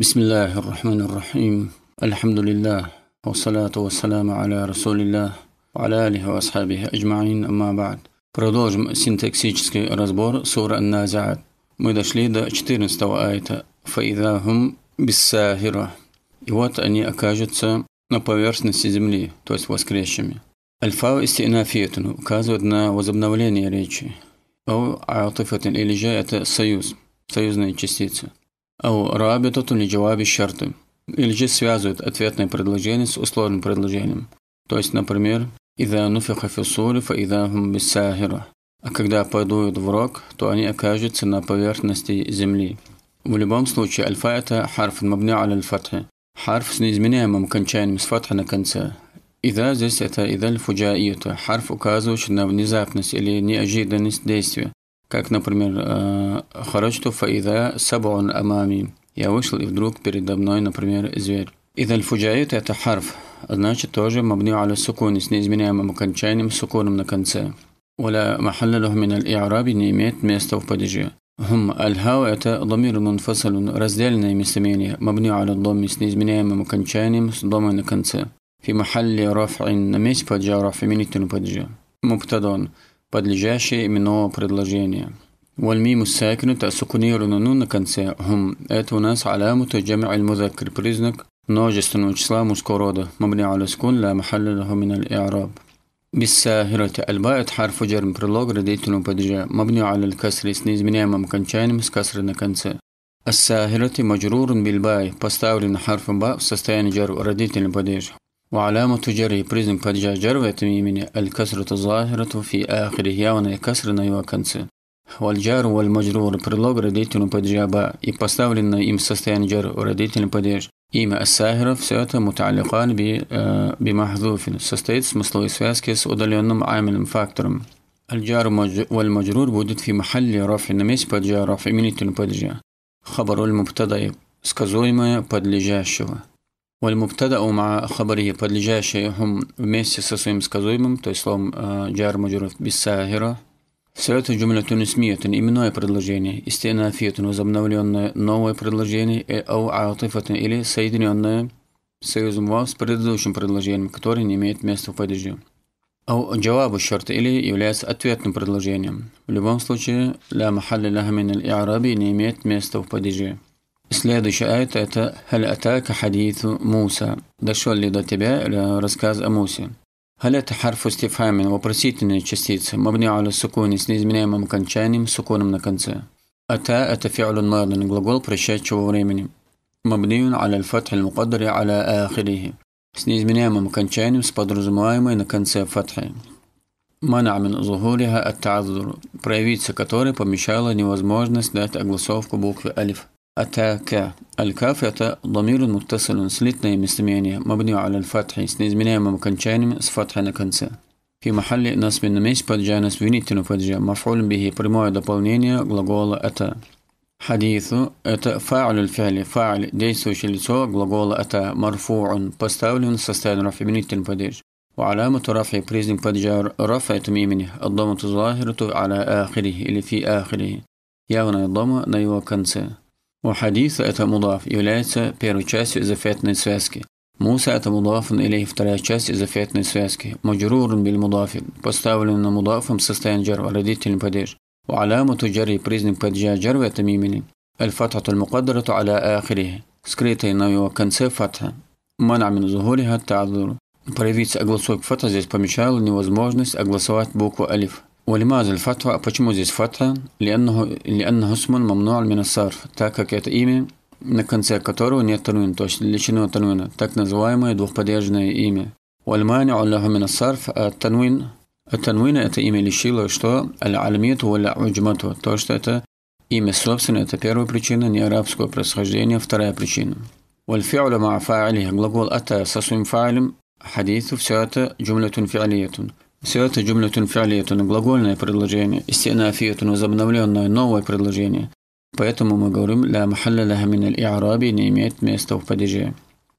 بسم الله الرحمن الرحيم الحمد لله والصلاة والسلام على رسول الله وعلى آله وأصحابه أجمعين أما بعد Продолжим синтаксический разбор сура Ан-Назиат. Мы дошли до 14 аята. Фаидахум биссахира. И вот они окажутся на поверхности земли, то есть воскресшими. Альфа истинафиетун указывает на возобновление речи. Ау атифатин или же это союз, союзные частицы. Рабитатун ли джаваби шарты. Или же связывает ответное предложение с условным предложением. То есть, например, «Ида нуфиха фисури фа ида хум биссахира». А когда подуют в рог, то они окажутся на поверхности земли. В любом случае, альфа это харф мабни аля аль Харф с неизменяемым окончанием с фатха на конце. Ида здесь это ида аль харф, указывающий на внезапность или неожиданность действия. Как, например, «Харачту фаида сабун амами». «Я вышел, и вдруг передо мной, например, зверь». إذا الفجايات это «харф», значит тоже مبني аля السكون с неизменяемым окончанием «сукуном» на конце ولا محل له من الإعراب не имеет места в падеже «Хум аль-хау» это ضمير мунфасалун» – раздельное местомение, مبني аля الضم с неизменяемым окончанием с домой на конце «Фи махалли рафин» на месте падежа رفع именительный падежа «Мубтадон» подлежащее именного предложения. والميم الساكنة تسكنير نون на конце. هم это у нас علامة جمع المذكر признак множественного числа мужского рода مبني على سكون لا محل له من الإعراب بالساهرة الباء حرف جر пролог родительного падежа مبني على الكسر с неизменяемым окончанием с касры на конце الساهرة مجرور بالباء поставлен حرف باء в состоянии جر родительный падеж وعلامة جره признак падежа جر в этом имени الكسرة الظاهرة في آخره явная касра на его конце والجار والمجرور предлог родительного падежа ба и поставленное им состояние جر родительный падеж Имя Ас-Сахира все это муталикан би, э, бимахдуфин, состоит в смысловой связке с удаленным амельным фактором. Аль-джар валь-маджрур будет фи махалли рафи на месте поджа рафи именительный поджа. Хабаруль муптадай, сказуемое подлежащего. Валь-муптада ума хабарихи подлежащие хум вместе со своим сказуемым, то есть словом э, джар маджрур бисахира, все это джумлятун исмиятун, именное предложение, истинафиятун, возобновленное новое предложение, и ау атифатун, или соединенное союзом вау с предыдущим предложением, которое не имеет места в падеже. Ау джавабу шарта или является ответным предложением. В любом случае, ля махалли ляха мин аль не имеет места в падеже. Следующий айт – это «Халь атака хадиту Муса» – «Дошел ли до тебя э, рассказ о Мусе?» Халь – это харф стифамин, вопросительная частица, мабни аля сукуни с неизменяемым окончанием, сукуном на конце. Ата – это фиалун мадин, глагол прощающего времени. Мабниюн аля аль-фатх аль-мукаддари аля ахирихи. С неизменяемым окончанием, с подразумеваемой на конце фатхи. Мана мин зухуриха ат проявиться которой помещала невозможность дать огласовку буквы алиф. أتاك الكاف это ضمير متصل слитное местоимение مبني على الفتح с неизменяемым окончанием с фатхой на конце. في محل نصب на месте поджа насвинительного поджа مفعول به прямое дополнение глагола это. حديث это فاعل الفعل فاعل действующее лицо глагола это مرفوع поставлен в состоянии рафи именительный падеж. وعلامة رفع признак поджа رفع этом имени الضمة الظاهرة على آخره или في آخره явная дома на его конце. У хадиса это мудаф является первой частью изофетной связки. Муса это мудафун или вторая часть изофетной связки. Маджрурун биль мудафи поставлен на мудафом состояние джарва, родительный падеж. У алямату джарри признак падежа джар в этом имени. Аль-фатхату аль-мукаддарату аля ахирихи. Скрытый на его конце фатха. Мана мин зухуриха та'адзуру. Проявиться огласовок фатха здесь помешала невозможность огласовать букву алиф. ولماذا الفتحة почему здесь фатха لأنه لأنه اسم ممنوع من الصرف так как это имя на конце которого нет танвина, то есть личину танвина, так называемое двухподержное имя. والمانع له من الصرف التنوين التنوين это имя лишило что аль-аламиту валя уджмату, то что это имя собственное, это первая причина, не арабского происхождения, вторая причина. والفعل مع فاعله глагол ата со своим фаилем حديث все это джумлятун фиалиятун. Все это джумлятун фиалиятун, глагольное предложение, истинафиятун, возобновленное новое предложение. Поэтому мы говорим «Ля махалля ляха мин аль не имеет места в падеже.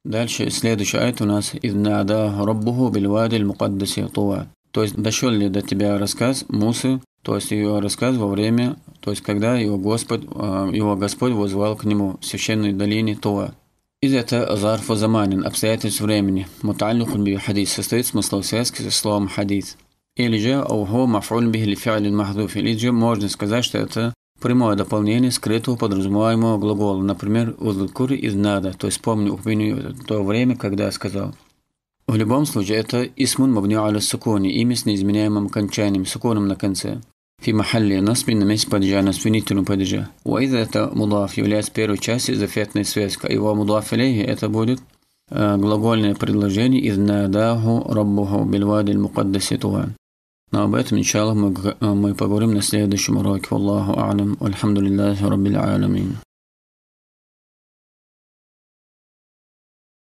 Дальше, следующий айт у нас «Иднада раббуху бильвади аль-мукаддаси туа». То есть, дошел ли до тебя рассказ Мусы То есть его рассказ во время, то есть когда его Господь, э, его Господь возвал к нему в священной долине Туа. Из это зарфу заманин, обстоятельств времени. Би хадис состоит смысл связки со словом хадис. Или же аухо мафуль бихи лифиалин махдуф. Или же можно сказать, что это прямое дополнение скрытого подразумеваемого глагола. Например, узлкур из надо, то есть помни, упомяни то время, когда я сказал. В любом случае, это исмун мабню аля сукуни, имя с неизменяемым окончанием, сукуном на конце. في محل نصب на месте падежа, наследительного падежа. وإذا это мудаф является первой частью зафетной связи, и его мудаф это будет глагольное предложение из надаху раббуху бильвади мукаддаси туан. Но об этом, иншаллах, мы, мы поговорим на следующем уроке. Аллаху а'лам. Альхамдулиллахи раббил аламин.